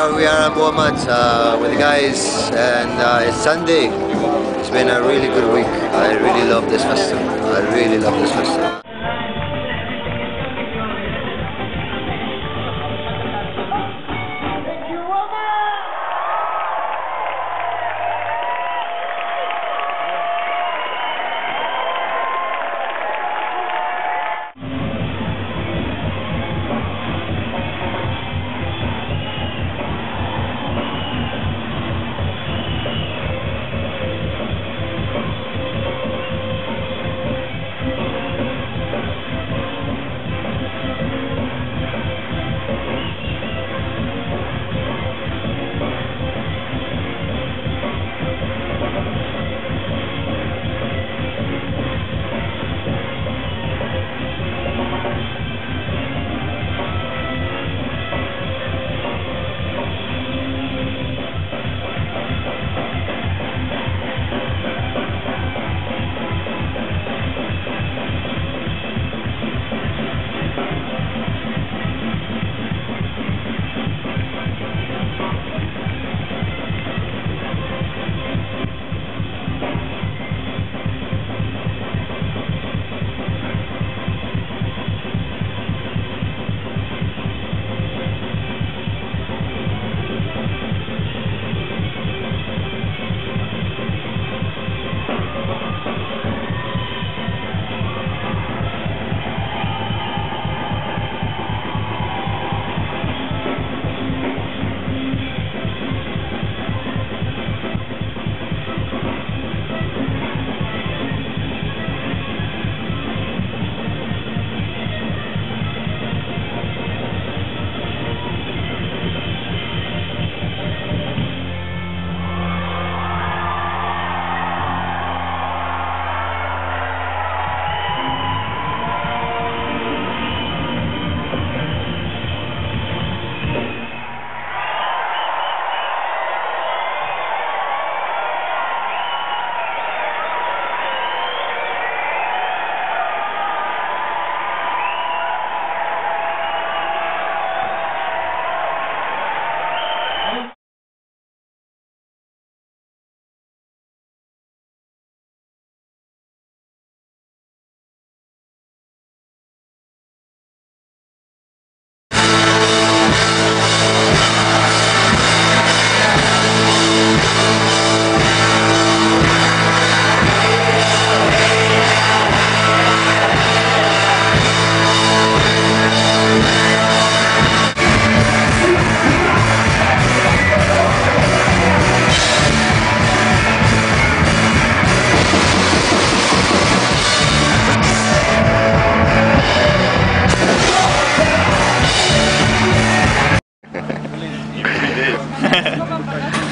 Now we are at Womad uh, with the guys and uh, it's Sunday. It's been a really good week. I really love this festival. I really love this festival.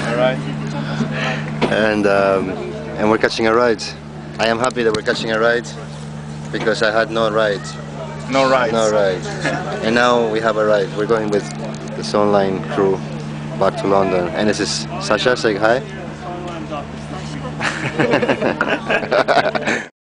Alright. and um, and we're catching a ride. I am happy that we're catching a ride because I had no ride, No ride. no ride, and now we have a ride. We're going with the Soundline crew back to London, and this is Sasha. Say hi.